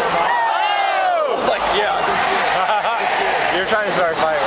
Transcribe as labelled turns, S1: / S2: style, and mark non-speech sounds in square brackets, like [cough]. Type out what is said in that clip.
S1: I was like, yeah. [laughs]
S2: You're trying to start fire